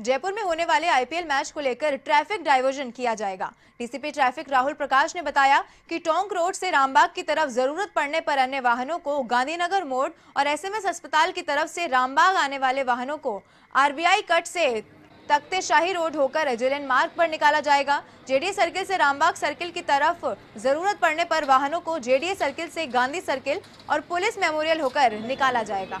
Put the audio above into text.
जयपुर में होने वाले आईपीएल मैच को लेकर ट्रैफ़िक डायवर्जन किया जाएगा। डीसीपी ट्रैफ़िक राहुल प्रकाश ने बताया कि टोंक रोड से रामबाग की तरफ़ ज़रूरत पड़ने पर अन्य वाहनों को गांधीनगर मोड़ और एसएमएस अस्पताल की तरफ़ से रामबाग आने वाले वाहनों को आरबीआई कट से तख्ते शाही रोड होकर जिलेन मार्ग पर निकाला जाएगा। जेडीए सर्किल से रामबाग सर्किल की तरफ़ ज़रूरत पड़ने पर वाहनों को जेडीए सर्किल से गांधी सर्किल और पुलिस मेमोरियल होकर निकाला जाएगा।